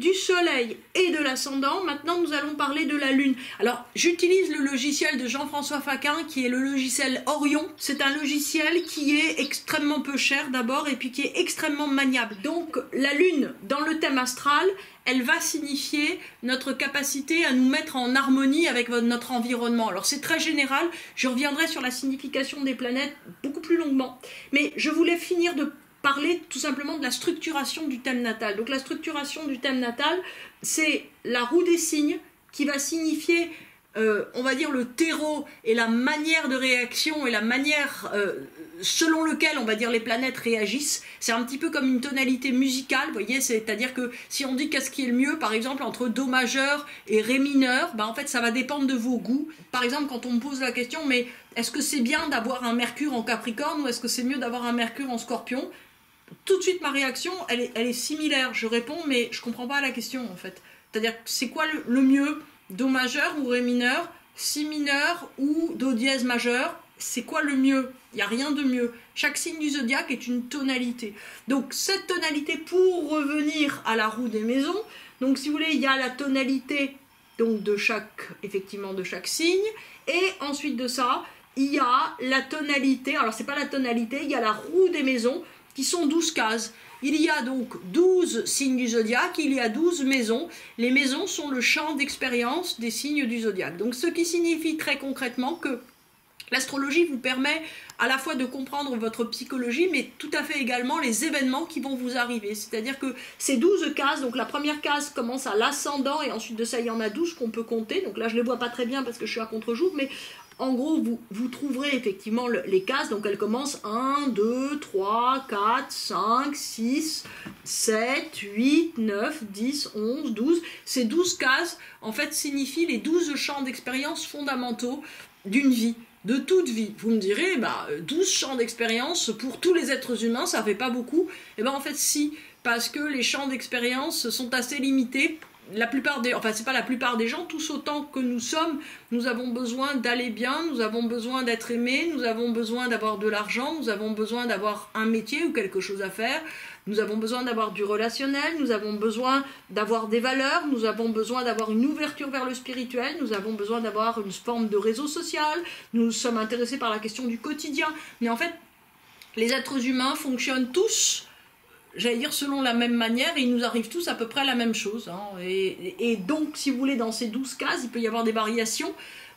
du Soleil et de l'ascendant. Maintenant, nous allons parler de la Lune. Alors, j'utilise le logiciel de Jean-François Faquin, qui est le logiciel Orion. C'est un logiciel qui est extrêmement peu cher d'abord, et puis qui est extrêmement maniable. Donc, la Lune, dans le thème astral, elle va signifier notre capacité à nous mettre en harmonie avec notre environnement. Alors c'est très général, je reviendrai sur la signification des planètes beaucoup plus longuement. Mais je voulais finir de parler tout simplement de la structuration du thème natal. Donc la structuration du thème natal, c'est la roue des signes qui va signifier, euh, on va dire, le terreau et la manière de réaction et la manière euh, selon lequel, on va dire, les planètes réagissent. C'est un petit peu comme une tonalité musicale, vous voyez, c'est-à-dire que si on dit qu'est-ce qui est le mieux, par exemple, entre Do majeur et Ré mineur, ben, en fait, ça va dépendre de vos goûts. Par exemple, quand on me pose la question, mais est-ce que c'est bien d'avoir un Mercure en Capricorne ou est-ce que c'est mieux d'avoir un Mercure en Scorpion? Tout de suite ma réaction, elle est, elle est similaire. Je réponds, mais je comprends pas la question en fait. C'est-à-dire, c'est quoi le, mieux? Do majeur ou Ré mineur? Si mineur ou Do dièse majeur? C'est quoi le mieux? Il n'y a rien de mieux. Chaque signe du zodiaque est une tonalité. Donc, cette tonalité, pour revenir à la roue des maisons, donc si vous voulez, il y a la tonalité donc de chaque, effectivement, de chaque signe. Et ensuite de ça, il y a la tonalité, alors c'est pas la tonalité, il y a la roue des maisons qui sont 12 cases. Il y a donc 12 signes du zodiaque, il y a 12 maisons. Les maisons sont le champ d'expérience des signes du zodiaque. Donc ce qui signifie très concrètement que l'astrologie vous permet à la fois de comprendre votre psychologie, mais tout à fait également les événements qui vont vous arriver. C'est-à-dire que ces 12 cases, donc la première case commence à l'ascendant, et ensuite de ça, il y en a 12 qu'on peut compter. Donc là, je ne les vois pas très bien parce que je suis à contre-jour, mais en gros, vous, trouverez effectivement les cases. Donc, elles commencent 1, 2, 3, 4, 5, 6, 7, 8, 9, 10, 11, 12. Ces 12 cases, en fait, signifient les 12 champs d'expérience fondamentaux d'une vie de toute vie. Vous me direz, bah, 12 champs d'expérience pour tous les êtres humains, ça fait pas beaucoup. Et eh bien en fait si, parce que les champs d'expérience sont assez limités la plupart des, enfin c'est pas la plupart des gens, tous autant que nous sommes, nous avons besoin d'aller bien, nous avons besoin d'être aimés, nous avons besoin d'avoir de l'argent, nous avons besoin d'avoir un métier ou quelque chose à faire, nous avons besoin d'avoir du relationnel, nous avons besoin d'avoir des valeurs, nous avons besoin d'avoir une ouverture vers le spirituel, nous avons besoin d'avoir une forme de réseau social, nous sommes intéressés par la question du quotidien, mais en fait les êtres humains fonctionnent tous j'allais dire, selon la même manière, et il nous arrive tous à peu près la même chose. Hein. Et, donc, si vous voulez, dans ces 12 cases, il peut y avoir des variations.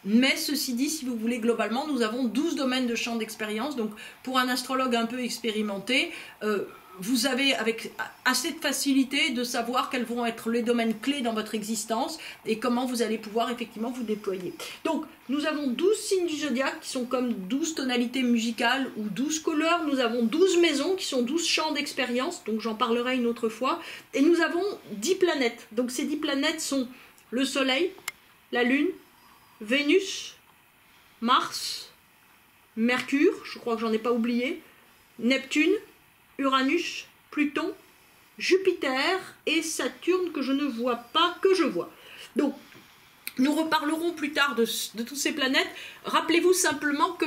Mais ceci dit, si vous voulez, globalement, nous avons 12 domaines de champ d'expérience. Donc, pour un astrologue un peu expérimenté, euh, vous avez avec assez de facilité de savoir quels vont être les domaines clés dans votre existence et comment vous allez pouvoir effectivement vous déployer. Donc, nous avons 12 signes du zodiaque qui sont comme 12 tonalités musicales ou 12 couleurs. Nous avons 12 maisons qui sont 12 champs d'expérience, donc j'en parlerai une autre fois. Et nous avons 10 planètes. Donc, ces 10 planètes sont le Soleil, la Lune, Vénus, Mars, Mercure, je crois que j'en ai pas oublié, Neptune, Uranus, Pluton, Jupiter et Saturne que je ne vois pas, que je vois. Donc, nous reparlerons plus tard de, toutes ces planètes. Rappelez-vous simplement que,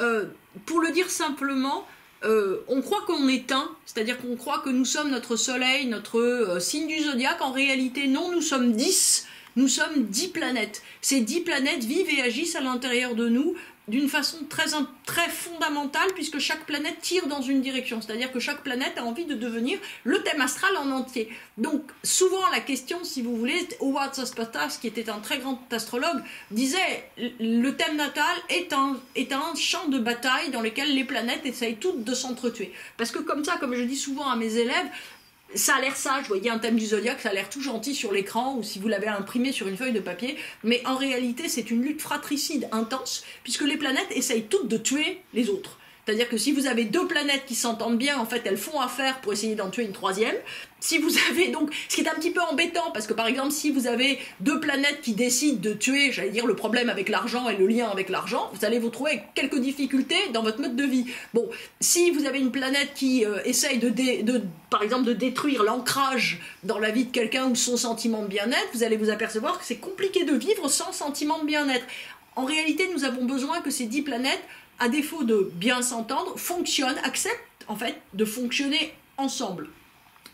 euh, pour le dire simplement, euh, on croit qu'on est un, c'est-à-dire qu'on croit que nous sommes notre soleil, notre euh, signe du zodiaque. En réalité, non, nous sommes dix. Nous sommes dix planètes. Ces dix planètes vivent et agissent à l'intérieur de nous d'une façon très, très fondamentale puisque chaque planète tire dans une direction. C'est-à-dire que chaque planète a envie de devenir le thème astral en entier. Donc souvent la question, si vous voulez, Howard Saspatas, qui était un très grand astrologue, disait le thème natal est un, est un champ de bataille dans lequel les planètes essayent toutes de s'entretuer. Parce que comme ça, comme je dis souvent à mes élèves, ça a l'air sage, vous voyez un thème du zodiaque, ça a l'air tout gentil sur l'écran ou si vous l'avez imprimé sur une feuille de papier, mais en réalité c'est une lutte fratricide intense puisque les planètes essayent toutes de tuer les autres. C'est-à-dire que si vous avez deux planètes qui s'entendent bien, en fait, elles font affaire pour essayer d'en tuer une troisième. Si vous avez donc, ce qui est un petit peu embêtant, parce que par exemple, si vous avez deux planètes qui décident de tuer, j'allais dire, le problème avec l'argent et le lien avec l'argent, vous allez vous trouver quelques difficultés dans votre mode de vie. Bon, si vous avez une planète qui euh, essaye de, par exemple, de détruire l'ancrage dans la vie de quelqu'un ou son sentiment de bien-être, vous allez vous apercevoir que c'est compliqué de vivre sans sentiment de bien-être. En réalité, nous avons besoin que ces dix planètes à défaut de bien s'entendre, fonctionnent, acceptent en fait de fonctionner ensemble.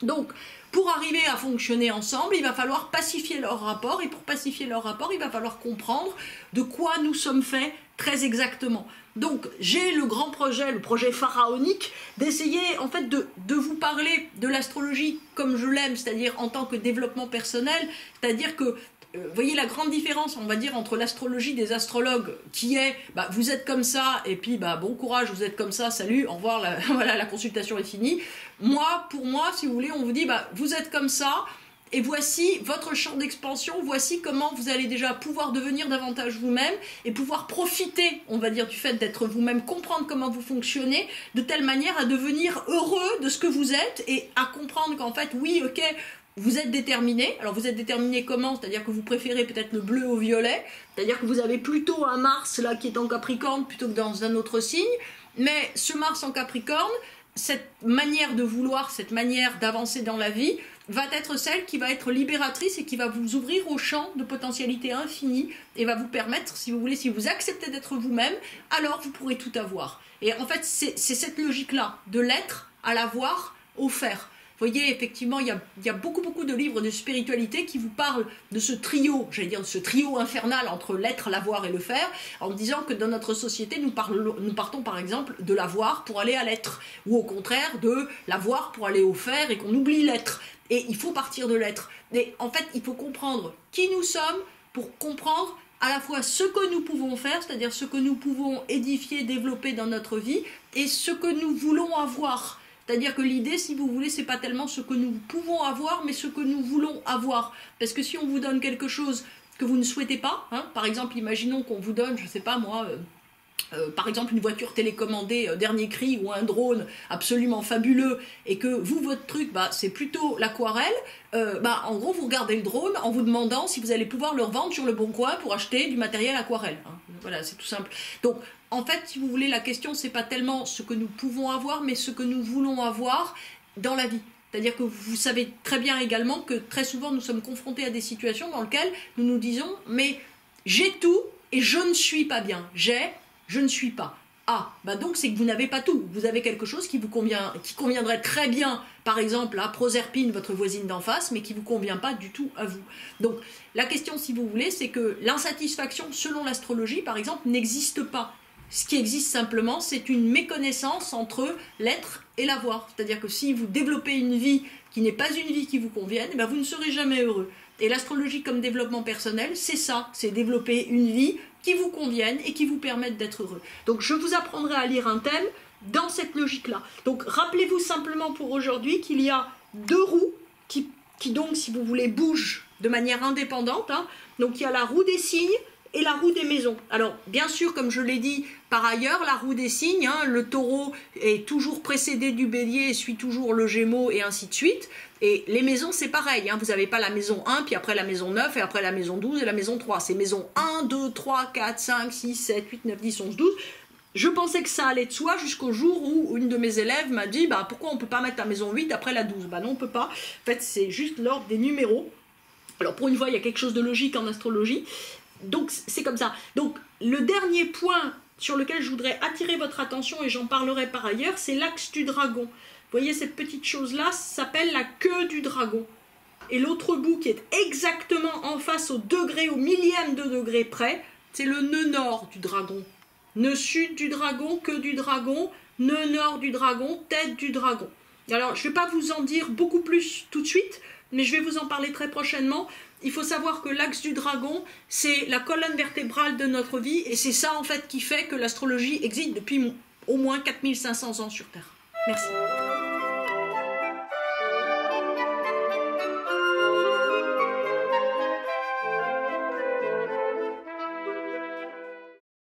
Donc, pour arriver à fonctionner ensemble, il va falloir pacifier leur rapport, et pour pacifier leur rapport, il va falloir comprendre de quoi nous sommes faits très exactement. Donc j'ai le grand projet, le projet pharaonique, d'essayer en fait de, de, vous parler de l'astrologie comme je l'aime, c'est-à-dire en tant que développement personnel, c'est-à-dire que euh, voyez la grande différence, on va dire, entre l'astrologie des astrologues, qui est, bah, vous êtes comme ça, et puis, bah, bon courage, vous êtes comme ça, salut, au revoir, la, voilà, la consultation est finie. Moi, pour moi, si vous voulez, on vous dit, bah, vous êtes comme ça, et voici votre champ d'expansion, voici comment vous allez déjà pouvoir devenir davantage vous-même et pouvoir profiter, on va dire, du fait d'être vous-même, comprendre comment vous fonctionnez, de telle manière à devenir heureux de ce que vous êtes et à comprendre qu'en fait, oui, ok, vous êtes déterminé. Alors vous êtes déterminé comment? C'est-à-dire que vous préférez peut-être le bleu au violet. C'est-à-dire que vous avez plutôt un Mars là qui est en Capricorne plutôt que dans un autre signe. Mais ce Mars en Capricorne, cette manière de vouloir, cette manière d'avancer dans la vie, va être celle qui va être libératrice et qui va vous ouvrir au champ de potentialité infinie et va vous permettre, si vous voulez, si vous acceptez d'être vous-même, alors vous pourrez tout avoir. Et en fait, c'est cette logique-là, de l'être à l'avoir, au faire voyez, effectivement, il y, a, beaucoup, beaucoup de livres de spiritualité qui vous parlent de ce trio, j'allais dire, de ce trio infernal entre l'être, l'avoir et le faire, en disant que dans notre société, nous, nous partons par exemple de l'avoir pour aller à l'être, ou au contraire de l'avoir pour aller au faire et qu'on oublie l'être. Et il faut partir de l'être. Mais en fait, il faut comprendre qui nous sommes pour comprendre à la fois ce que nous pouvons faire, c'est-à-dire ce que nous pouvons édifier, développer dans notre vie, et ce que nous voulons avoir. C'est-à-dire que l'idée, si vous voulez, c'est pas tellement ce que nous pouvons avoir, mais ce que nous voulons avoir. Parce que si on vous donne quelque chose que vous ne souhaitez pas, hein, par exemple, imaginons qu'on vous donne, je sais pas moi, euh, euh, par exemple une voiture télécommandée euh, dernier cri ou un drone absolument fabuleux et que vous votre truc bah, c'est plutôt l'aquarelle bah en gros vous regardez le drone en vous demandant si vous allez pouvoir le revendre sur le bon coin pour acheter du matériel aquarelle hein. Voilà c'est tout simple donc en fait, si vous voulez, la question, c'est pas tellement ce que nous pouvons avoir, mais ce que nous voulons avoir dans la vie. C'est-à-dire que vous savez très bien également que très souvent nous sommes confrontés à des situations dans lesquelles nous nous disons mais j'ai tout et je ne suis pas bien. J'ai, je ne suis pas. Ah, bah donc c'est que vous n'avez pas tout. Vous avez quelque chose qui vous convient, qui conviendrait très bien, par exemple à Proserpine, votre voisine d'en face, mais qui vous convient pas du tout à vous. Donc la question, si vous voulez, c'est que l'insatisfaction, selon l'astrologie, par exemple, n'existe pas. Ce qui existe simplement, c'est une méconnaissance entre l'être et l'avoir. C'est-à-dire que si vous développez une vie qui n'est pas une vie qui vous convienne, eh ben vous ne serez jamais heureux. Et l'astrologie comme développement personnel, c'est ça, c'est développer une vie qui vous convienne et qui vous permette d'être heureux. Donc je vous apprendrai à lire un thème dans cette logique-là. Donc rappelez-vous simplement pour aujourd'hui qu'il y a deux roues qui, qui, donc, si vous voulez, bougent de manière indépendante. Hein. Donc il y a la roue des signes et la roue des maisons. Alors, bien sûr, comme je l'ai dit par ailleurs, la roue des signes, hein, le taureau est toujours précédé du bélier, suit toujours le gémeau et ainsi de suite. Et les maisons, c'est pareil. Hein, vous n'avez pas la maison 1, puis après la maison 9, et après la maison 12 et la maison 3. C'est maison 1, 2, 3, 4, 5, 6, 7, 8, 9, 10, 11, 12. Je pensais que ça allait de soi jusqu'au jour où une de mes élèves m'a dit bah, pourquoi on ne peut pas mettre la maison 8 après la 12 Bah non, on ne peut pas. En fait, c'est juste l'ordre des numéros. Alors pour une fois, il y a quelque chose de logique en astrologie donc c'est comme ça. Donc le dernier point sur lequel je voudrais attirer votre attention, et j'en parlerai par ailleurs, c'est l'axe du dragon. Vous voyez cette petite chose-là s'appelle la queue du dragon. Et l'autre bout qui est exactement en face au degré, au millième de degré près, c'est le nœud nord du dragon. Nœud sud du dragon, queue du dragon, nœud nord du dragon, tête du dragon. Alors, je ne vais pas vous en dire beaucoup plus tout de suite, mais je vais vous en parler très prochainement. Il faut savoir que l'axe du dragon, c'est la colonne vertébrale de notre vie, et c'est ça en fait qui fait que l'astrologie existe depuis au moins 4500 ans sur Terre. Merci.